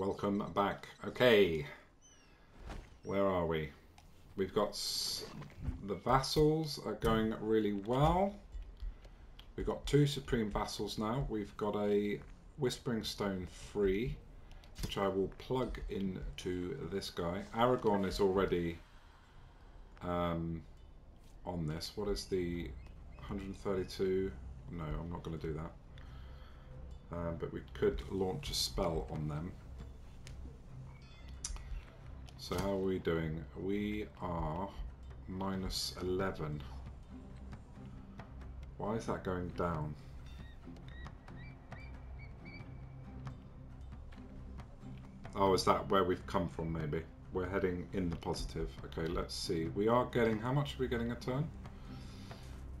welcome back. Okay, where are we? We've got the vassals are going really well. We've got two supreme vassals now. We've got a whispering stone free, which I will plug into this guy. Aragorn is already um, on this. What is the 132? No, I'm not going to do that. Uh, but we could launch a spell on them. So how are we doing? We are minus 11. Why is that going down? Oh, is that where we've come from maybe? We're heading in the positive. Okay, let's see. We are getting, how much are we getting a turn?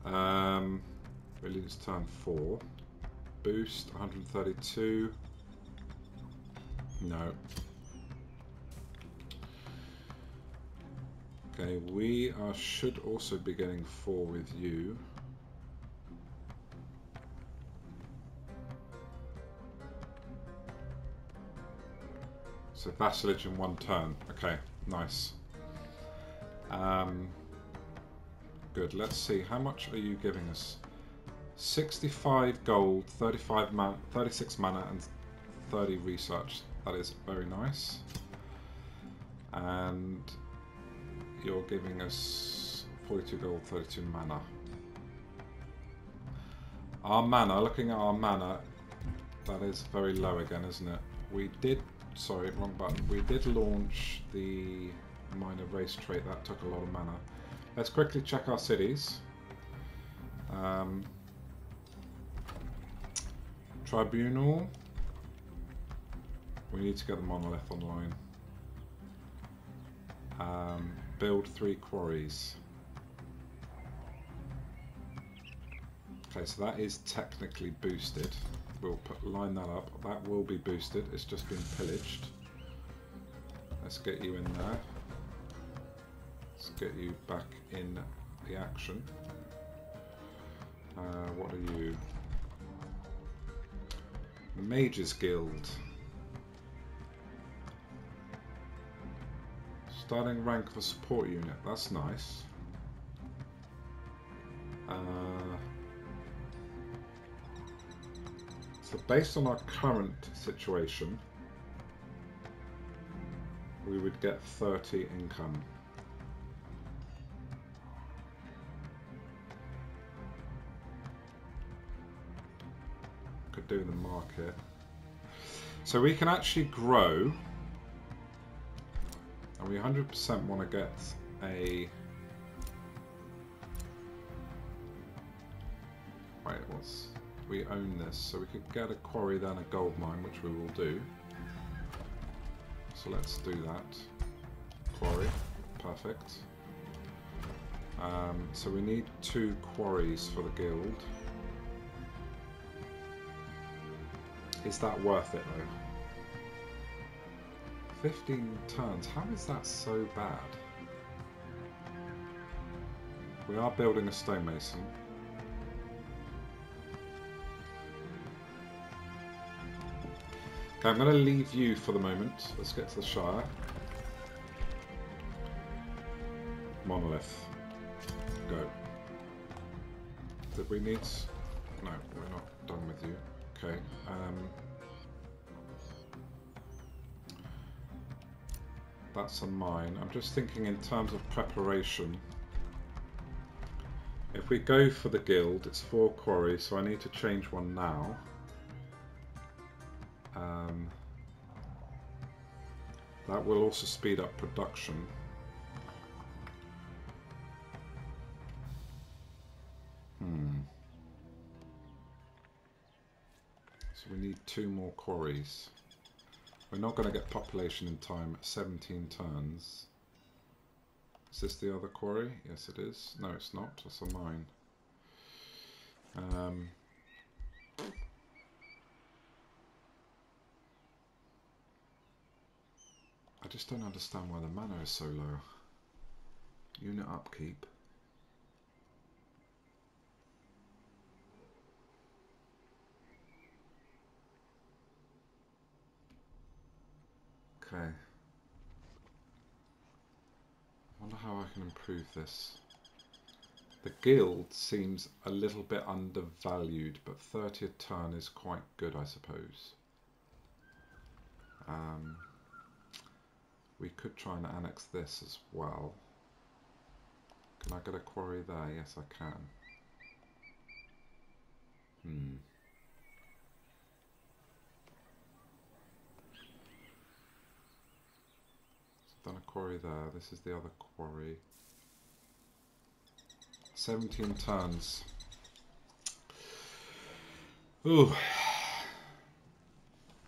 Um, really it's turn 4 boost, 132. No. Okay, we are, should also be getting four with you. So vassalage in one turn. Okay, nice. Um, good. Let's see. How much are you giving us? 65 gold, 35 man 36 mana, and 30 research. That is very nice. And you're giving us 42 gold, 32 mana. Our mana, looking at our mana, that is very low again, isn't it? We did, sorry, wrong button. We did launch the minor race trait. That took a lot of mana. Let's quickly check our cities. Um, Tribunal. We need to get the monolith online. Um, build three quarries. Okay, so that is technically boosted. We'll put line that up. That will be boosted. It's just been pillaged. Let's get you in there. Let's get you back in the action. Uh, what are you? The Mages Guild. Starting rank of a support unit, that's nice. Uh, so based on our current situation, we would get 30 income. Could do the market. So we can actually grow. And we 100% want to get a... Wait, what's... We own this, so we could get a quarry then a gold mine, which we will do. So let's do that. Quarry, perfect. Um, so we need two quarries for the guild. Is that worth it though? 15 turns, how is that so bad? We are building a stonemason. Okay, I'm going to leave you for the moment. Let's get to the Shire. Monolith. Go. Did we need... No, we're not done with you. Okay. Um, that's a mine. I'm just thinking in terms of preparation. If we go for the guild, it's four quarries, so I need to change one now. Um, that will also speed up production. Hmm. So we need two more quarries. We're not going to get population in time, 17 turns. Is this the other quarry? Yes it is. No it's not, it's a mine. Um, I just don't understand why the mana is so low. Unit upkeep. Okay. I wonder how I can improve this. The guild seems a little bit undervalued, but 30 a turn is quite good, I suppose. Um, we could try and annex this as well. Can I get a quarry there? Yes, I can. Hmm. Done a quarry there. This is the other quarry. 17 tons. Ooh.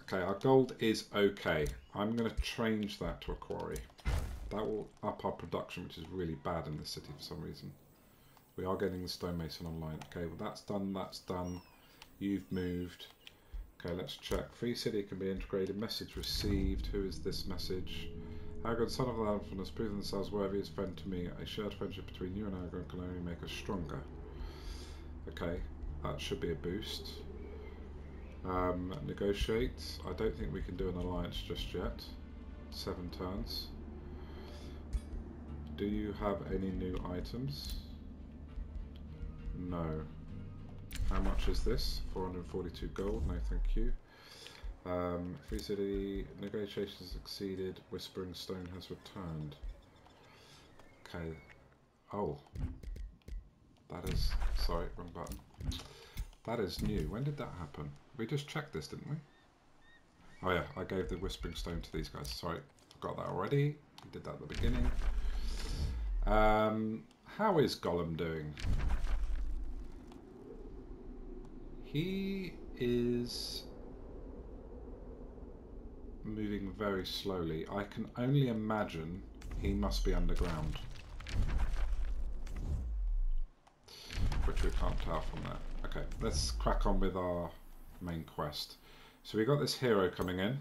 Okay, our gold is okay. I'm going to change that to a quarry. That will up our production, which is really bad in this city for some reason. We are getting the stonemason online. Okay, well that's done, that's done. You've moved. Okay, let's check. Free city can be integrated. Message received. Who is this message? Aragorn, son of Lanfon, has proven themselves worthy as friend to me. A shared friendship between you and Aragorn can only make us stronger. Okay, that should be a boost. Um, negotiate. I don't think we can do an alliance just yet. Seven turns. Do you have any new items? No. How much is this? 442 gold, no thank you. Um, Free City negotiations succeeded. Whispering Stone has returned. Okay. Oh. That is... Sorry, wrong button. That is new. When did that happen? We just checked this, didn't we? Oh yeah, I gave the Whispering Stone to these guys. Sorry, forgot that already. We did that at the beginning. Um, how is Gollum doing? He is moving very slowly. I can only imagine he must be underground. Which we can't tell from that. Okay, let's crack on with our main quest. So we got this hero coming in.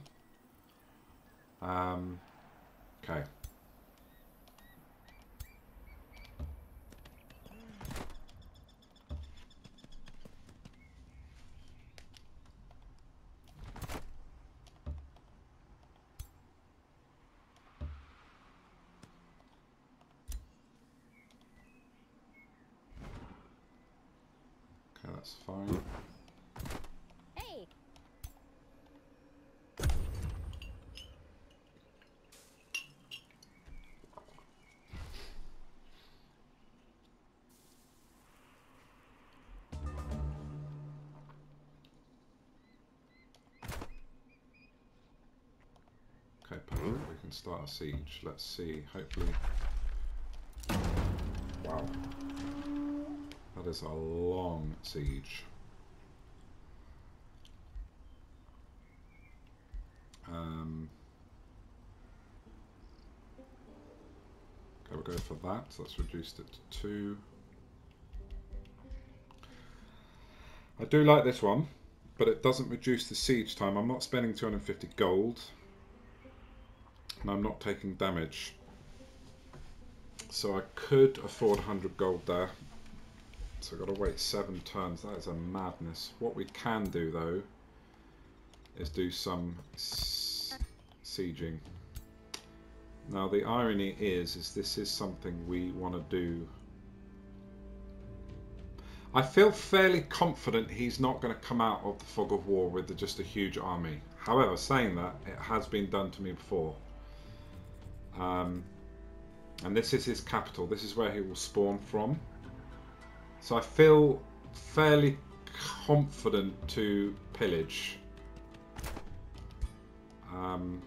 Um, okay. That's fine. Hey. Okay. We can start a siege. Let's see. Hopefully. Wow. That is a long siege. Um, okay, we'll go for that. So let's reduce it to two. I do like this one, but it doesn't reduce the siege time. I'm not spending 250 gold, and I'm not taking damage. So I could afford 100 gold there, so I've got to wait seven turns. That is a madness. What we can do, though, is do some sieging. Now, the irony is, is this is something we want to do. I feel fairly confident he's not going to come out of the fog of war with just a huge army. However, saying that, it has been done to me before. Um, and this is his capital. This is where he will spawn from. So I feel fairly confident to pillage. Um,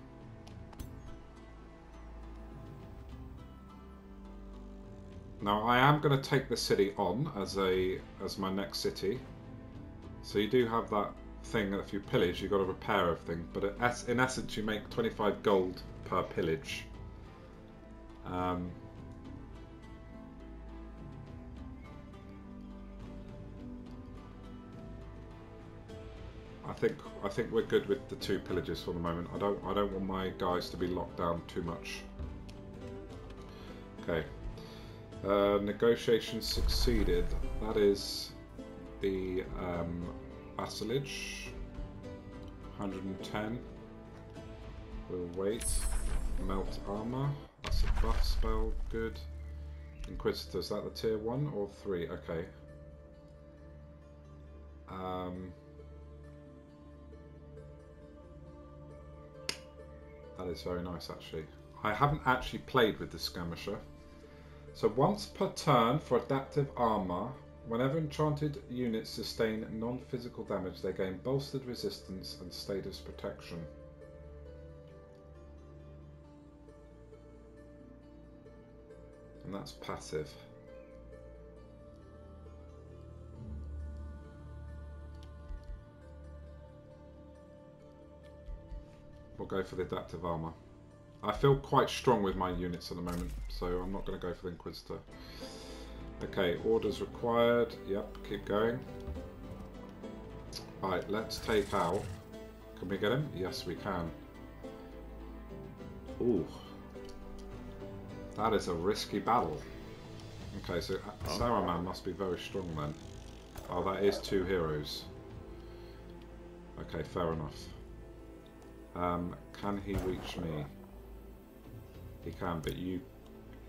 now I am going to take the city on as a as my next city. So you do have that thing that if you pillage, you've got to repair everything. But in essence, you make 25 gold per pillage. Um, think I think we're good with the two pillages for the moment. I don't I don't want my guys to be locked down too much. Okay. Uh, negotiations succeeded. That is the um, vassalage. 110. We'll wait. Melt armor. That's a buff spell. Good. Inquisitor, is that the tier 1 or 3? Okay. Um, that is very nice actually. I haven't actually played with the Skirmisher. So once per turn for adaptive armor, whenever enchanted units sustain non-physical damage, they gain bolstered resistance and status protection. And that's passive. We'll go for the adaptive armor. I feel quite strong with my units at the moment, so I'm not going to go for the Inquisitor. Okay, orders required. Yep, keep going. Right, let's take out... Can we get him? Yes, we can. Ooh. That is a risky battle. Okay, so uh, oh. Saruman must be very strong then. Oh, that is two heroes. Okay, fair enough. Um, can he reach me? He can, but you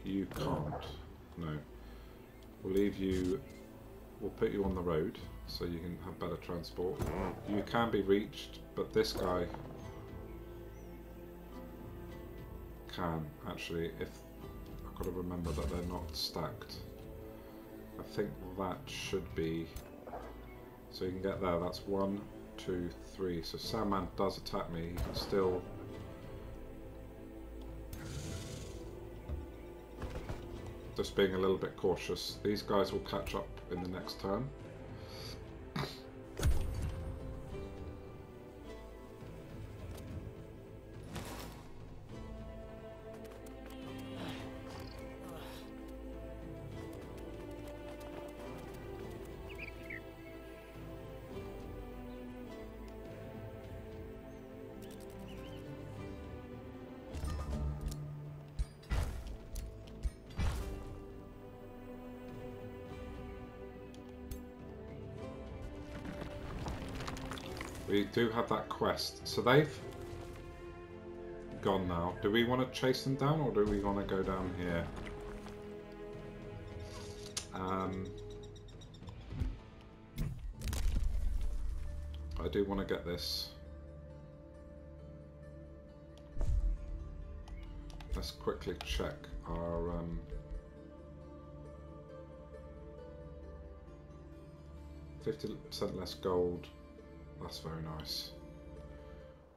you can't. No. We'll leave you... We'll put you on the road so you can have better transport. You can be reached, but this guy can, actually, if... I've got to remember that they're not stacked. I think that should be... So you can get there, that's one, two, three. So Saruman does attack me, he can still just being a little bit cautious. These guys will catch up in the next turn. Do have that quest. So they've gone now. Do we want to chase them down or do we want to go down here? Um, I do want to get this. Let's quickly check our... Um, 50% less gold. That's very nice.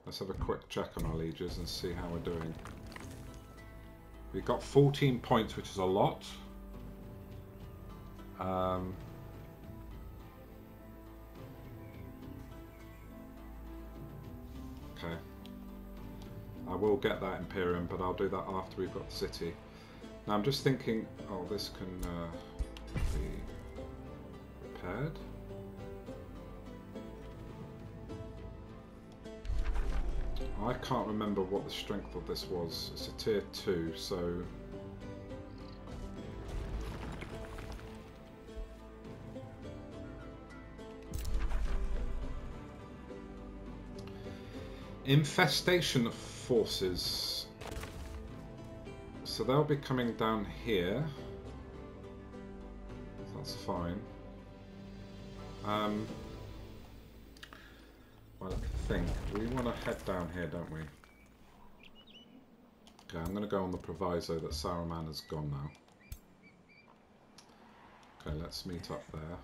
Let's have a quick check on our lieges and see how we're doing. We've got 14 points, which is a lot. Um, okay. I will get that Imperium, but I'll do that after we've got the city. Now I'm just thinking, oh, this can uh, be repaired. I can't remember what the strength of this was. It's a tier 2, so... Infestation forces. So they'll be coming down here. That's fine. Um, well, think we want to head down here, don't we? Okay, I'm going to go on the proviso that Saruman has gone now. Okay, let's meet up there.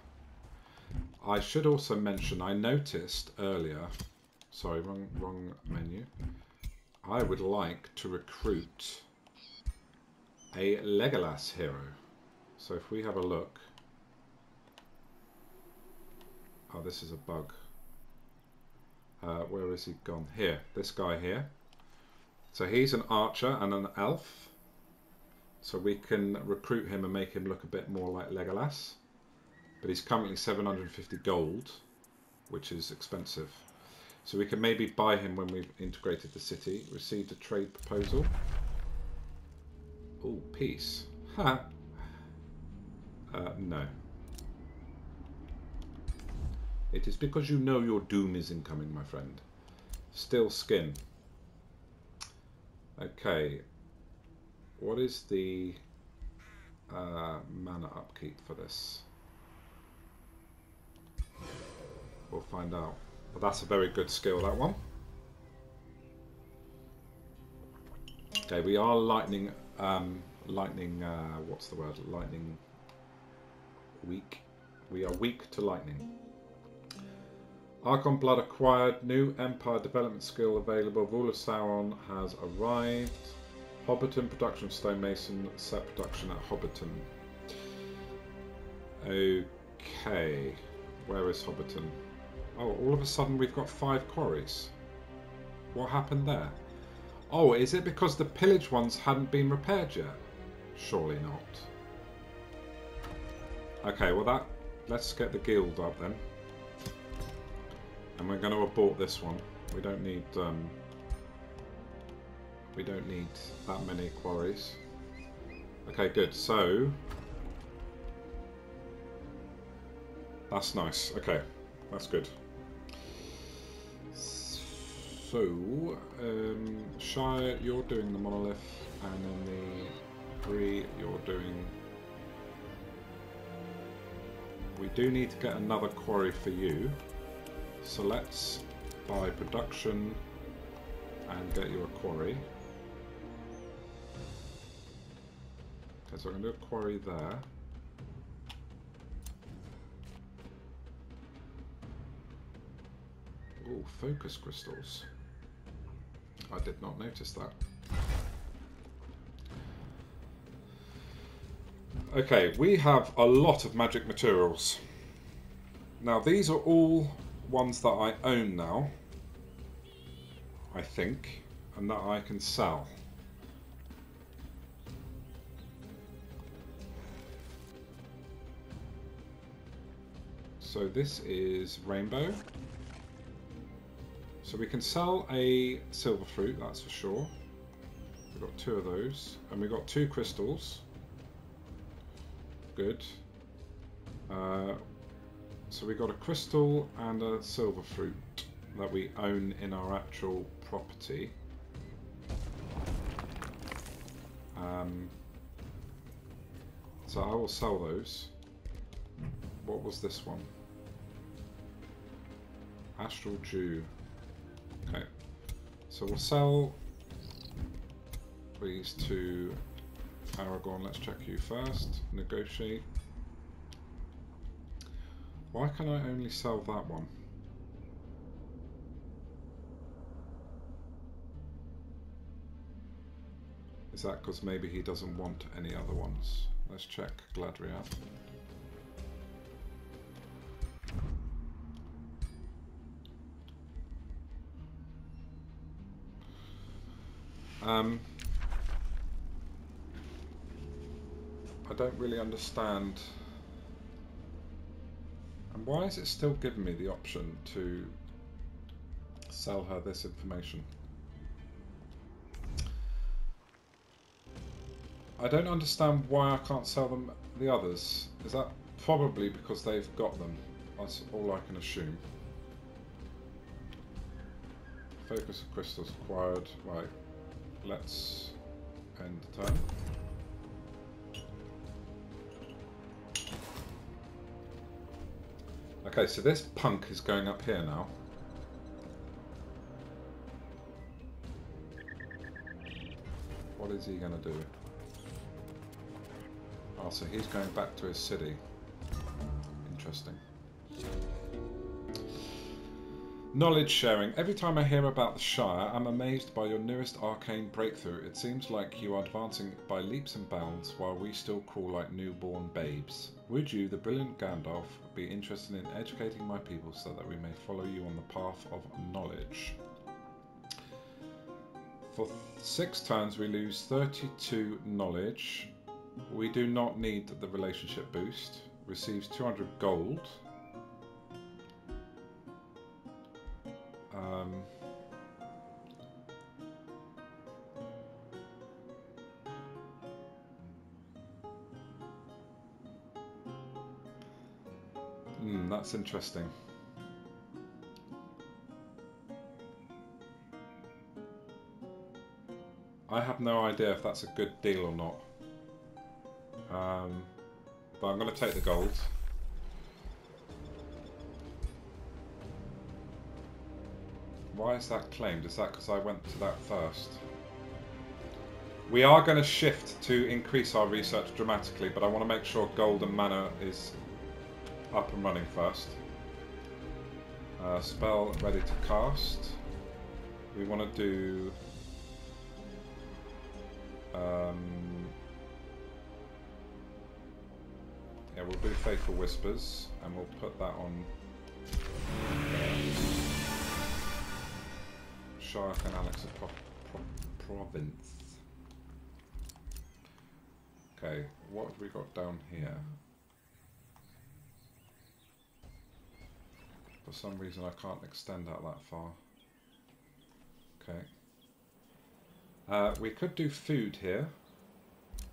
I should also mention, I noticed earlier, sorry, wrong, wrong menu. I would like to recruit a Legolas hero. So if we have a look. Oh, this is a bug. Uh, where has he gone? Here, this guy here. So he's an archer and an elf. So we can recruit him and make him look a bit more like Legolas. But he's currently 750 gold, which is expensive. So we can maybe buy him when we've integrated the city. Received a trade proposal. Oh, peace. Ha! Uh, no. It is because you know your doom is incoming, my friend. Still skin. Okay. What is the uh, mana upkeep for this? We'll find out. But that's a very good skill, that one. Okay, we are lightning, um, lightning, uh, what's the word? Lightning weak. We are weak to lightning. Archon Blood acquired. New Empire development skill available. Rule of Sauron has arrived. Hobbiton production stonemason. Set production at Hobbiton. Okay. Where is Hobbiton? Oh, all of a sudden we've got five quarries. What happened there? Oh, is it because the pillage ones hadn't been repaired yet? Surely not. Okay, well that... Let's get the guild up then. And we're going to abort this one. We don't need... Um, we don't need that many quarries. Okay, good. So... That's nice. Okay, that's good. So, um, Shire, you're doing the monolith, and then the three, you're doing. We do need to get another quarry for you, so let's buy production and get you a quarry. Okay, so I'm going to do a quarry there. Oh, focus crystals. I did not notice that. Okay, we have a lot of magic materials. Now these are all ones that I own now, I think, and that I can sell. So this is rainbow. So we can sell a silver fruit, that's for sure. We've got two of those. And we've got two crystals. Good. Uh, so we got a crystal and a silver fruit that we own in our actual property. Um, so I will sell those. What was this one? Astral Dew. Okay, so we'll sell these to Aragorn. Let's check you first. Negotiate. Why can I only sell that one? Is that because maybe he doesn't want any other ones? Let's check Galadriel. Um, I don't really understand. Why is it still giving me the option to sell her this information? I don't understand why I can't sell them the others. Is that probably because they've got them? That's all I can assume. Focus of crystals acquired. Right, let's end the turn. Okay, so this punk is going up here now. What is he going to do? Oh, so he's going back to his city. Interesting. Knowledge sharing. Every time I hear about the Shire, I'm amazed by your newest arcane breakthrough. It seems like you are advancing by leaps and bounds while we still crawl like newborn babes. Would you, the brilliant Gandalf, be interested in educating my people so that we may follow you on the path of knowledge? For six turns, we lose 32 knowledge. We do not need the relationship boost. Receives 200 gold. Um, hmm, that's interesting. I have no idea if that's a good deal or not. Um, but I'm going to take the gold. Why is that claimed? Is that because I went to that first? We are going to shift to increase our research dramatically, but I want to make sure Golden Manor is up and running first. Uh, spell ready to cast. We want to do... Um, yeah, we'll do Faithful Whispers, and we'll put that on... Shark and Alex Pro Pro Province. Okay, what have we got down here? For some reason I can't extend out that far. Okay. Uh, we could do food here.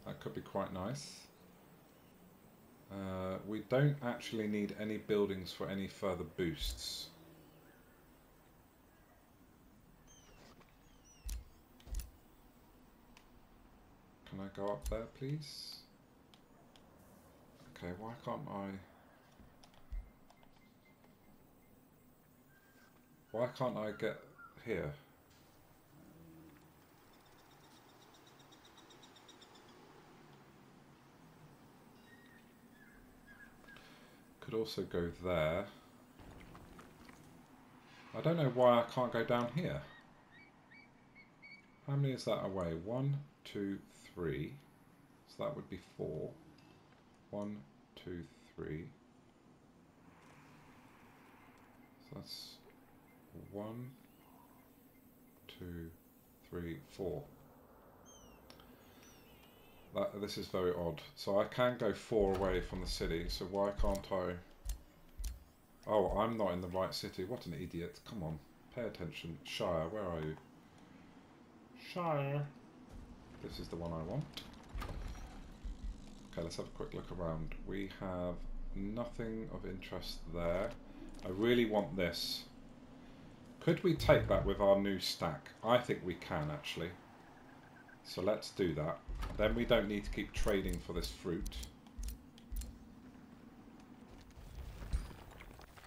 That could be quite nice. Uh, we don't actually need any buildings for any further boosts. Can I go up there, please? Okay, why can't I... Why can't I get here? Could also go there. I don't know why I can't go down here. How many is that away? One, two, three. So that would be four. One, two, three. So that's one, two, three, four. That, this is very odd. So I can go four away from the city, so why can't I... Oh, I'm not in the right city. What an idiot. Come on, pay attention. Shire, where are you? Shire. This is the one I want. Okay, let's have a quick look around. We have nothing of interest there. I really want this. Could we take that with our new stack? I think we can actually. So let's do that. Then we don't need to keep trading for this fruit.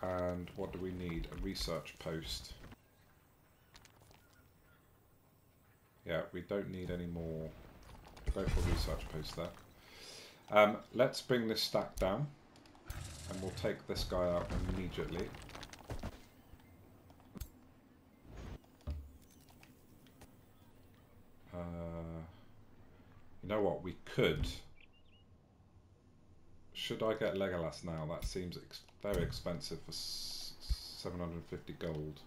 And what do we need? A research post. Yeah, we don't need any more. Go for research post there. Um, let's bring this stack down. And we'll take this guy out immediately. Uh, you know what? We could. Should I get Legolas now? That seems ex very expensive for 750 gold.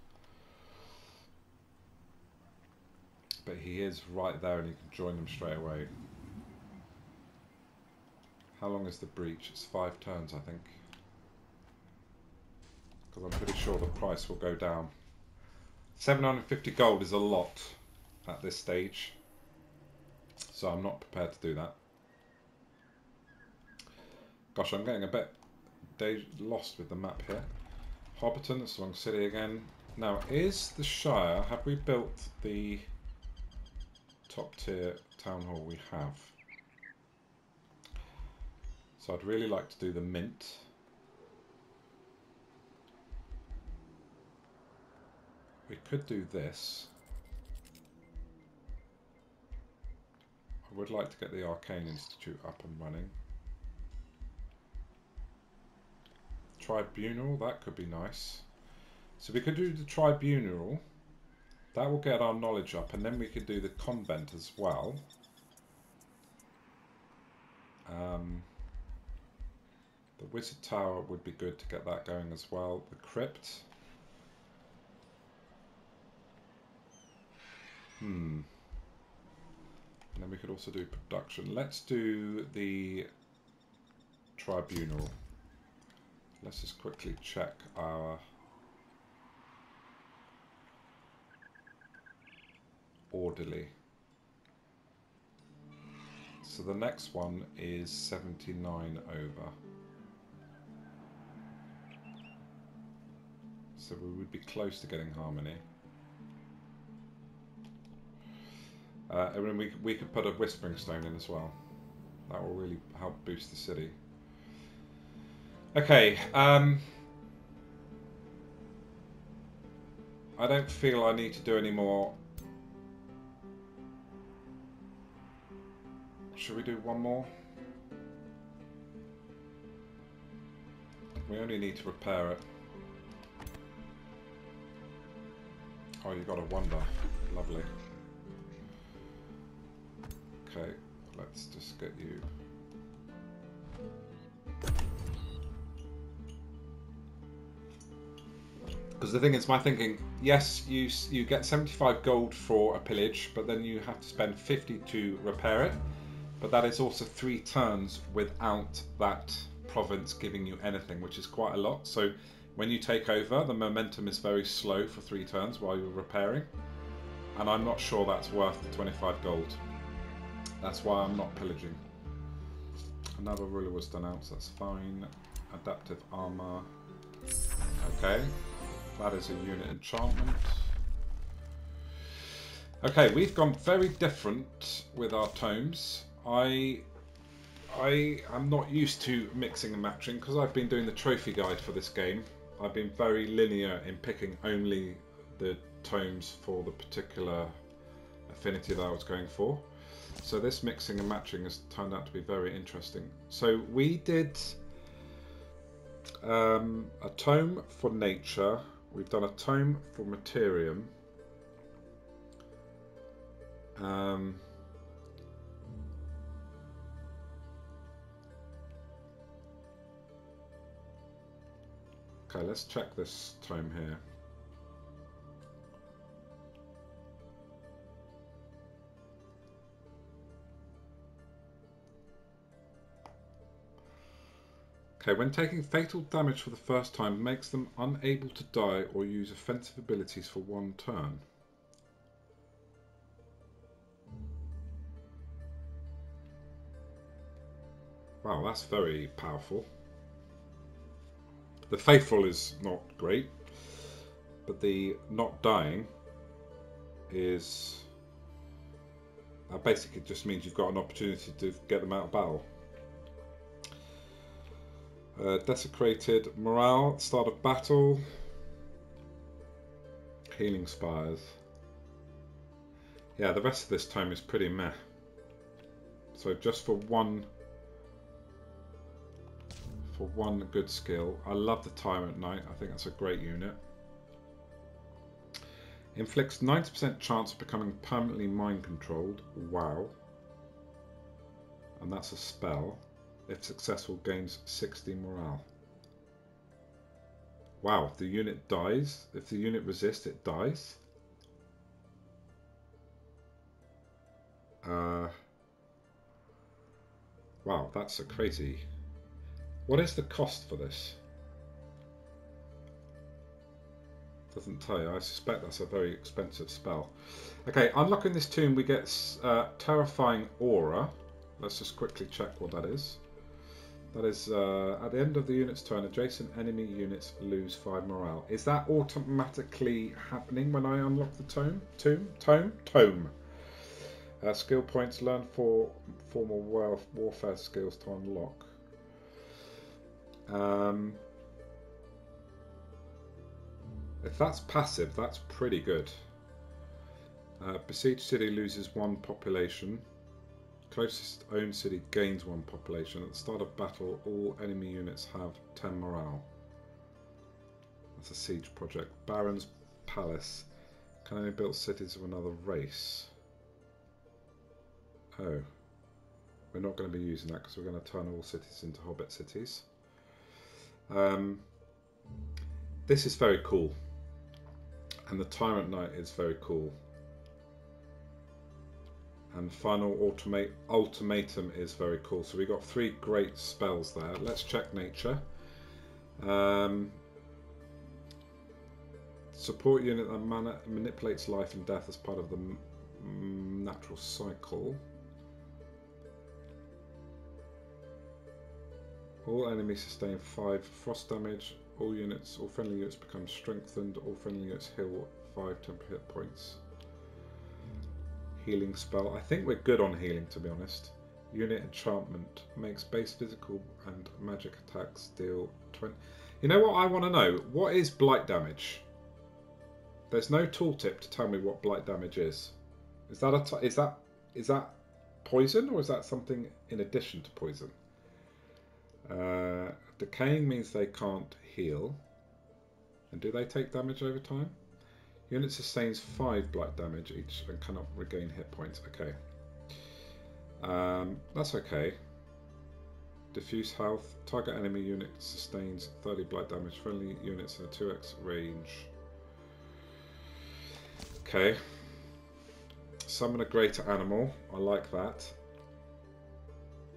But he is right there and you can join them straight away. How long is the breach? It's five turns, I think. Because I'm pretty sure the price will go down. 750 gold is a lot at this stage. So I'm not prepared to do that. Gosh, I'm getting a bit lost with the map here. Hobbiton, that's Long City again. Now, is the Shire, have we built the top tier town hall we have. So I'd really like to do the mint. We could do this. I would like to get the Arcane Institute up and running. Tribunal, that could be nice. So we could do the Tribunal. That will get our knowledge up, and then we could do the convent as well. Um, the wizard tower would be good to get that going as well. The crypt. Hmm. And then we could also do production. Let's do the tribunal. Let's just quickly check our orderly. So the next one is 79 over. So we would be close to getting harmony. Uh, and we, we could put a Whispering Stone in as well. That will really help boost the city. Okay. Um, I don't feel I need to do any more. Should we do one more? We only need to repair it. Oh, you got a wonder. Lovely. Okay, let's just get you... Because the thing is, my thinking, yes, you you get 75 gold for a pillage, but then you have to spend 50 to repair it. But that is also three turns without that province giving you anything, which is quite a lot. So when you take over, the momentum is very slow for three turns while you're repairing. And I'm not sure that's worth the 25 gold. That's why I'm not pillaging. Another ruler was denounced, that's fine. Adaptive armor. Okay. That is a unit enchantment. Okay, we've gone very different with our tomes. I I am not used to mixing and matching because I've been doing the trophy guide for this game. I've been very linear in picking only the tomes for the particular affinity that I was going for. So this mixing and matching has turned out to be very interesting. So we did um, a tome for nature. We've done a tome for materium. Um, Okay, let's check this time here. Okay, when taking fatal damage for the first time, makes them unable to die or use offensive abilities for one turn. Wow, that's very powerful. The faithful is not great, but the not dying is uh, basically just means you've got an opportunity to get them out of battle. Uh, desecrated morale, start of battle, healing spires. Yeah, the rest of this time is pretty meh. So just for one for one good skill. I love the Tyrant Knight. I think that's a great unit. Inflicts 90% chance of becoming permanently mind controlled. Wow. And that's a spell. If successful, gains 60 morale. Wow, if the unit dies, if the unit resists, it dies. Uh, wow, that's a crazy what is the cost for this? Doesn't tell you. I suspect that's a very expensive spell. Okay, unlocking this tomb, we get uh, Terrifying Aura. Let's just quickly check what that is. That is, uh, at the end of the unit's turn, adjacent enemy units lose 5 morale. Is that automatically happening when I unlock the tome? Tomb? Tome? Tome. Uh, skill points, learn for formal warfare skills to unlock. Um, if that's passive, that's pretty good. Uh, besieged city loses one population. Closest owned city gains one population. At the start of battle, all enemy units have 10 morale. That's a siege project. Baron's Palace. Can only build cities of another race. Oh. We're not going to be using that because we're going to turn all cities into hobbit cities. Um, this is very cool. And the Tyrant Knight is very cool. And Final Ultimate, Ultimatum is very cool. So we got three great spells there. Let's check nature. Um, support unit that man manipulates life and death as part of the natural cycle. All enemies sustain 5 frost damage. All units, all friendly units become strengthened. All friendly units heal 5 temporary hit points. healing spell. I think we're good on healing, to be honest. Unit enchantment makes base physical and magic attacks deal 20. You know what I want to know? What is blight damage? There's no tooltip to tell me what blight damage is. Is that a t- is that is that poison or is that something in addition to poison? Uh, decaying means they can't heal. And do they take damage over time? Unit sustains 5 blight damage each and cannot regain hit points. Okay. Um, that's okay. Diffuse health. Target enemy unit sustains 30 blight damage. Friendly units in a 2x range. Okay. Summon a greater animal. I like that.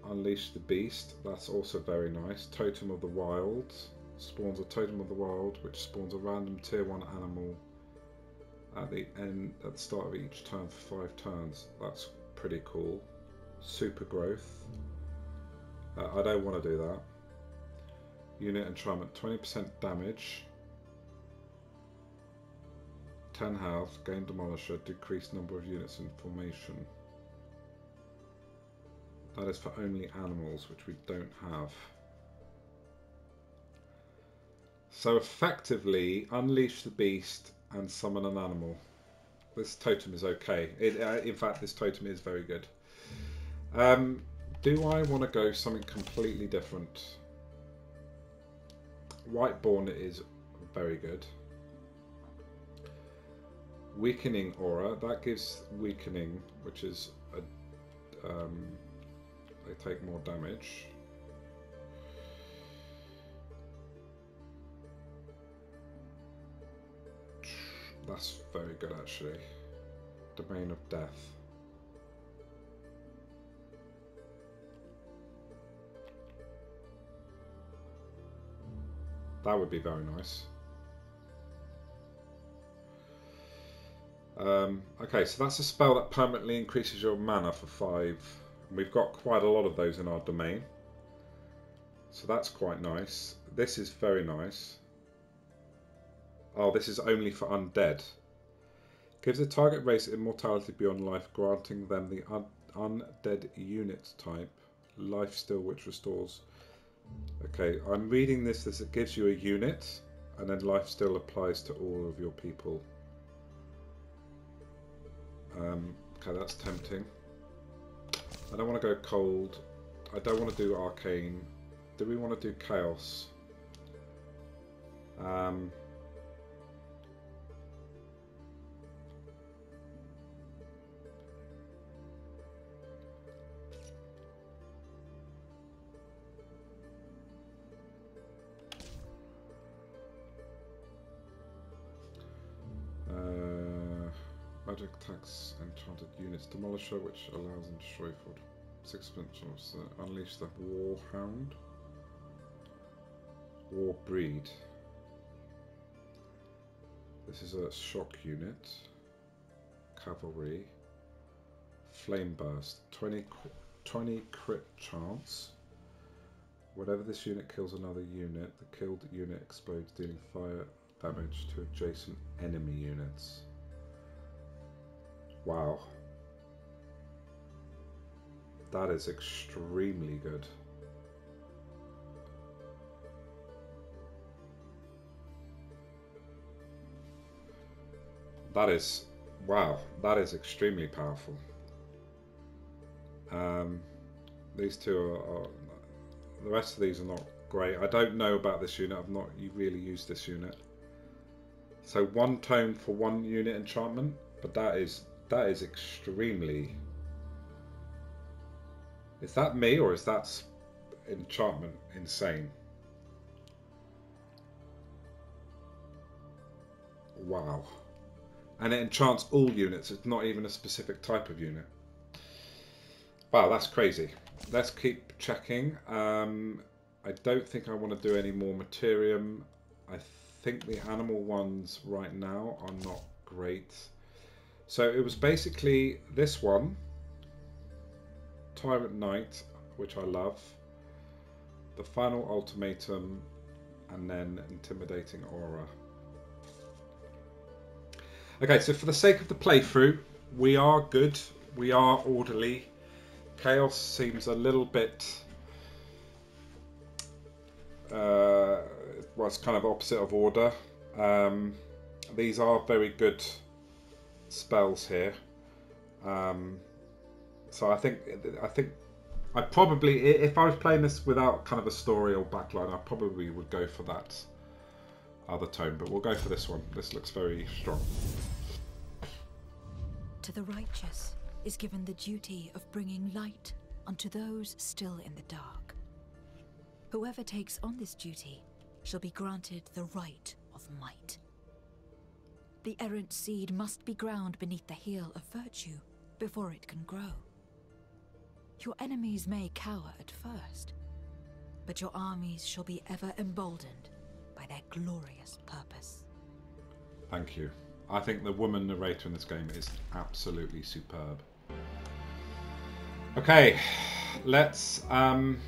Unleash the Beast. That's also very nice. Totem of the Wild. Spawns a Totem of the Wild, which spawns a random tier 1 animal at the end at the start of each turn for five turns. That's pretty cool. Super growth. Uh, I don't want to do that. Unit enchantment, 20% damage. 10 health, gain demolisher, decreased number of units in formation. That is for only animals, which we don't have. So effectively, unleash the beast and summon an animal. This totem is okay. It, uh, in fact, this totem is very good. Um, do I want to go something completely different? Whiteborn is very good. Weakening aura, that gives weakening, which is a, um, they take more damage. That's very good actually. Domain of Death. That would be very nice. Um, okay, so that's a spell that permanently increases your mana for five. We've got quite a lot of those in our domain. So that's quite nice. This is very nice. Oh, this is only for undead. Gives the target race immortality beyond life, granting them the un undead unit type, life still, which restores. Okay, I'm reading this as it gives you a unit, and then life still applies to all of your people. Um, okay, that's tempting. I don't want to go cold. I don't want to do arcane. Do we want to do chaos? Um, attacks enchanted units. Demolisher, which allows them to destroy for six potentials. Uh, unleash the Warhound. War Breed. This is a shock unit. Cavalry. Flame Burst. 20, 20 crit chance. Whenever this unit kills another unit, the killed unit explodes, dealing fire damage to adjacent enemy units. Wow. That is extremely good. That is, wow, that is extremely powerful. Um, these two are, are, the rest of these are not great. I don't know about this unit, I've not you really used this unit. So one tome for one unit enchantment, but that is that is extremely... Is that me or is that enchantment insane? Wow. And it enchants all units. It's not even a specific type of unit. Wow, that's crazy. Let's keep checking. Um, I don't think I want to do any more Materium. I think the animal ones right now are not great. So it was basically this one, Tyrant Knight, which I love, the Final Ultimatum, and then Intimidating Aura. Okay, so for the sake of the playthrough, we are good we are orderly. Chaos seems a little bit. Uh, well, it's kind of opposite of order. Um, these are very good spells here. Um, so I think I think I probably if I was playing this without kind of a story or backline, I probably would go for that other tone. But we'll go for this one. This looks very strong. To the righteous is given the duty of bringing light unto those still in the dark. Whoever takes on this duty shall be granted the right of might. The errant seed must be ground beneath the heel of virtue before it can grow. Your enemies may cower at first, but your armies shall be ever emboldened by their glorious purpose. Thank you. I think the woman narrator in this game is absolutely superb. Okay, let's um,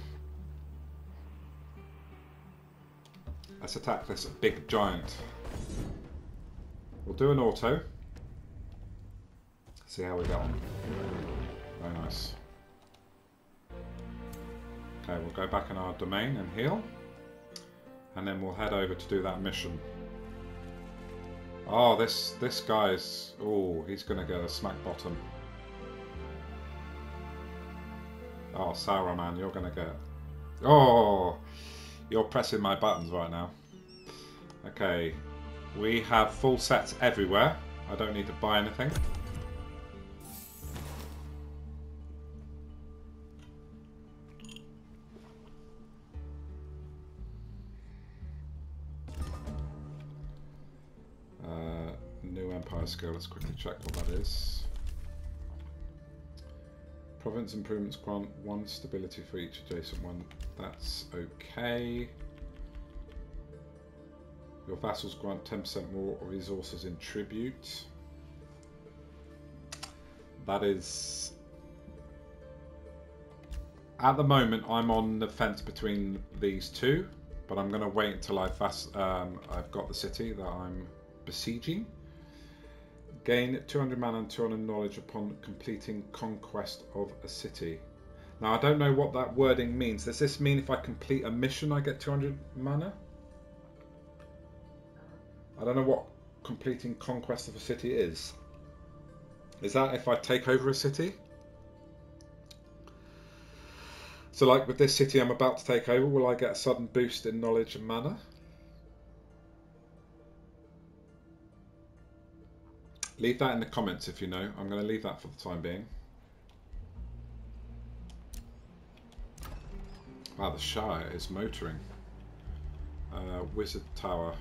let's attack this big giant. We'll do an auto. See how we go on. Very nice. Okay, we'll go back in our domain and heal. And then we'll head over to do that mission. Oh, this this guy's... Oh, he's going to get a smack bottom. Ah, oh, Saruman, you're going to get... Oh! You're pressing my buttons right now. Okay. We have full sets everywhere. I don't need to buy anything. Uh, new Empire skill, let's quickly check what that is. Province improvements grant one stability for each adjacent one. That's okay. Your vassals grant 10% more resources in tribute. That is... At the moment, I'm on the fence between these two, but I'm going to wait until I've, um, I've got the city that I'm besieging. Gain 200 mana and 200 knowledge upon completing conquest of a city. Now, I don't know what that wording means. Does this mean if I complete a mission, I get 200 mana? I don't know what completing conquest of a city is. Is that if I take over a city? So like with this city I'm about to take over, will I get a sudden boost in knowledge and mana? Leave that in the comments if you know. I'm going to leave that for the time being. Wow, the Shire is motoring. Uh, Wizard Tower.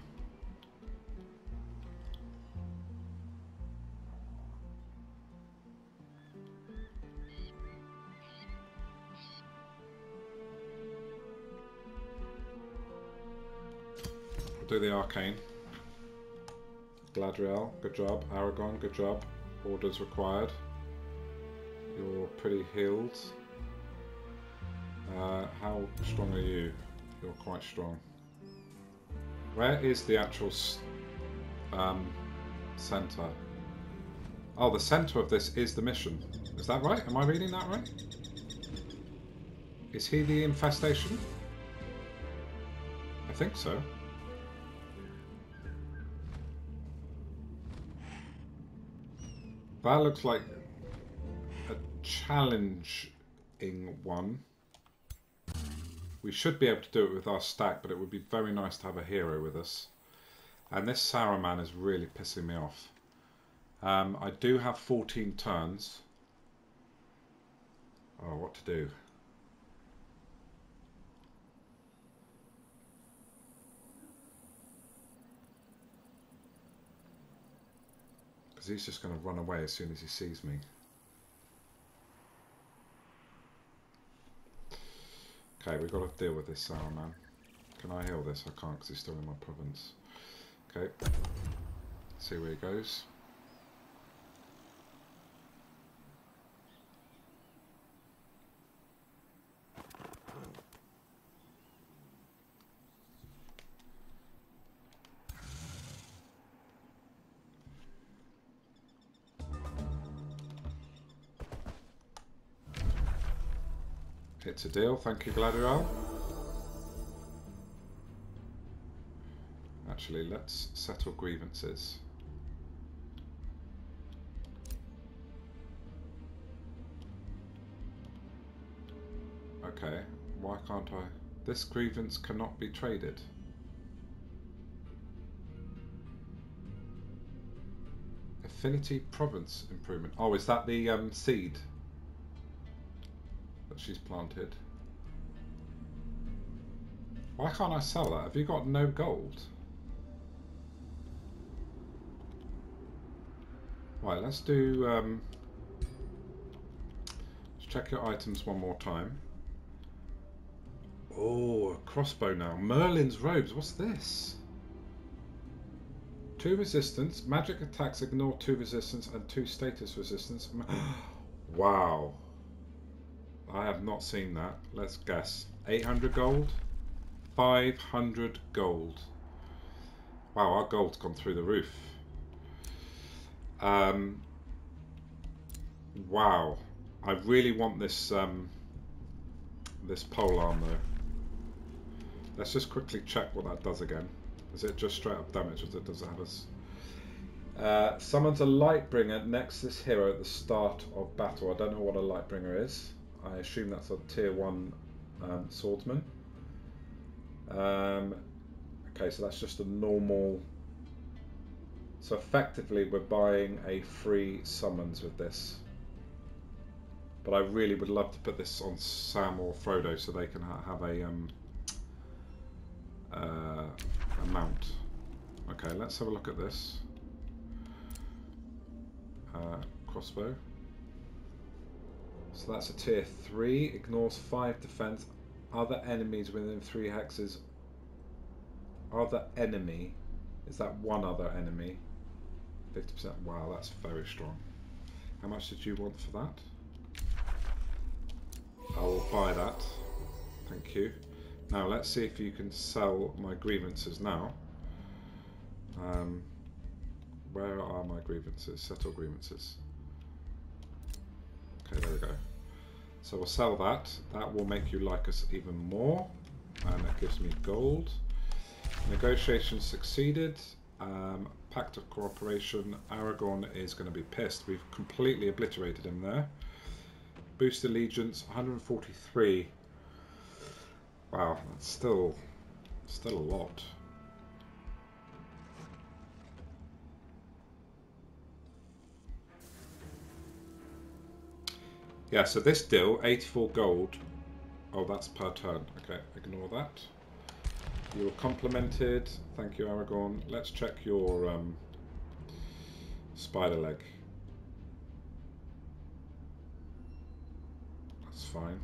Do the arcane. Galadriel, good job. Aragorn, good job. Orders required. You're pretty healed. Uh, how strong are you? You're quite strong. Where is the actual um, center? Oh, the center of this is the mission. Is that right? Am I reading that right? Is he the infestation? I think so. That looks like a challenging one. We should be able to do it with our stack, but it would be very nice to have a hero with us. And this Saruman is really pissing me off. Um, I do have 14 turns. Oh, what to do? Because he's just going to run away as soon as he sees me. Okay, we've got to deal with this Saruman. Can I heal this? I can't because he's still in my province. Okay. See where he goes. It's a deal. Thank you, Galadriel. Actually, let's settle grievances. Okay, why can't I? This grievance cannot be traded. Affinity Province improvement. Oh, is that the um, seed she's planted? Why can't I sell that? Have you got no gold? Right, let's do... Um, let's check your items one more time. Oh, a crossbow now. Merlin's robes. What's this? Two resistance. Magic attacks ignore two resistance and two status resistance. wow. I have not seen that. Let's guess. 800 gold? 500 gold. Wow, our gold's gone through the roof. Um, wow. I really want this um, this pole arm though. Let's just quickly check what that does again. Is it just straight up damage or does it have us? Uh, summons a Lightbringer next to this hero at the start of battle. I don't know what a Lightbringer is. I assume that's a tier 1 um, swordsman. Um, okay, so that's just a normal... So effectively we're buying a free summons with this. But I really would love to put this on Sam or Frodo so they can ha have a... Um, uh, a mount. Okay, let's have a look at this. Uh, crossbow. So that's a tier 3, ignores 5 defense. Other enemies within 3 hexes. Other enemy. Is that one other enemy? 50%. Wow, that's very strong. How much did you want for that? I will buy that. Thank you. Now let's see if you can sell my grievances now. Um, where are my grievances? Settle grievances. Okay, there we go. So we'll sell that. That will make you like us even more. And that gives me gold. Negotiations succeeded. Um, Pact of Cooperation. Aragorn is going to be pissed. We've completely obliterated him there. Boost Allegiance, 143 Wow, that's still still a lot. Yeah, so this deal, 84 gold. Oh, that's per turn. Okay, ignore that. You were complimented. Thank you, Aragorn. Let's check your um, spider leg. That's fine.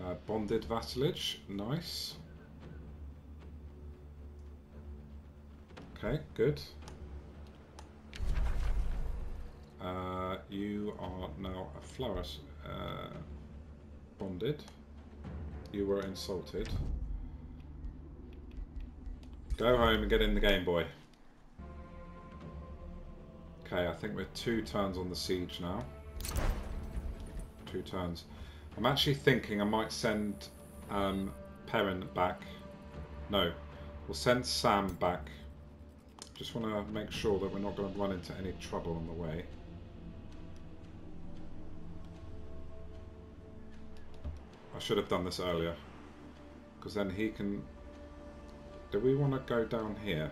Uh, bonded vassalage, nice. Okay, good. Uh, you are now a Flourish uh, bonded. You were insulted. Go home and get in the game, boy. Okay, I think we're two turns on the siege now. Two turns. I'm actually thinking I might send um, Perrin back. No, we'll send Sam back. Just want to make sure that we're not going to run into any trouble on the way. I should have done this earlier. Because then he can... Do we want to go down here?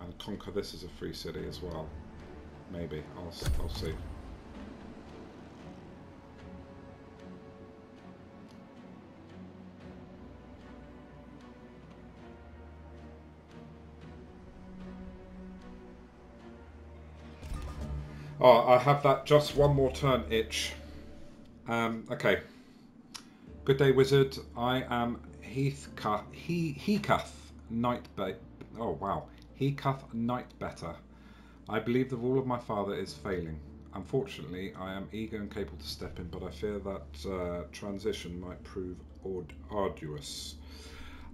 And conquer this as a free city as well? Maybe. I'll, I'll see. Oh, I have that just one more turn itch. Um, okay. Good day, wizard. I am Heathcuff, he, Heacuff Nightbait. Oh, wow. Heacuff Nightbetter. I believe the rule of my father is failing. Unfortunately, I am eager and capable to step in, but I fear that uh, transition might prove arduous.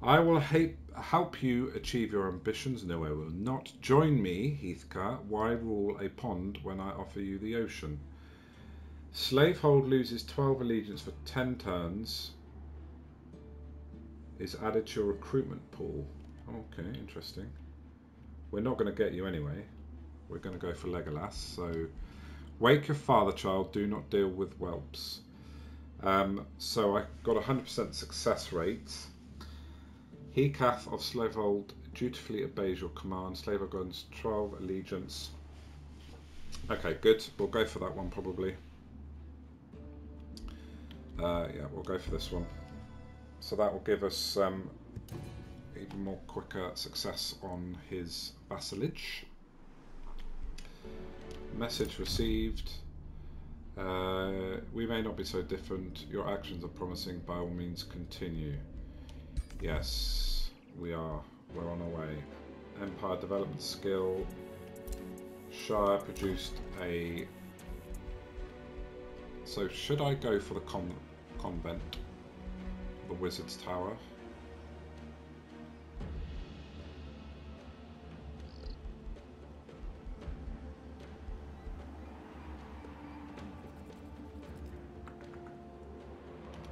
I will help you achieve your ambitions. No, I will not. Join me, Heathcar. Why rule a pond when I offer you the ocean? Slavehold loses 12 allegiance for 10 turns. Is added to your recruitment pool. Okay, interesting. We're not going to get you anyway. We're going to go for Legolas. So, wake your father, child. Do not deal with whelps. Um, so I got a 100% success rate. Hecath of Slavehold dutifully obeys your command. Slavehold guns 12 allegiance. Okay, good. We'll go for that one probably. Uh, yeah, we'll go for this one. So that will give us um, even more quicker success on his vassalage. Message received. Uh, we may not be so different. Your actions are promising. By all means, continue. Yes, we are. We're on our way. Empire development skill. Shire produced a. So should I go for the con convent, the wizard's tower?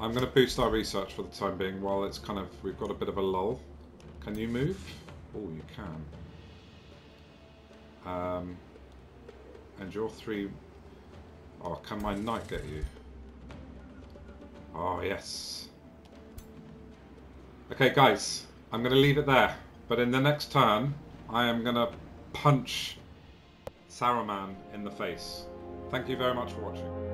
I'm going to boost our research for the time being while it's kind of, we've got a bit of a lull. Can you move? Oh, you can. Um, and your three... Oh, can my knight get you? Oh, yes. Okay, guys, I'm going to leave it there. But in the next turn, I am going to punch Saruman in the face. Thank you very much for watching.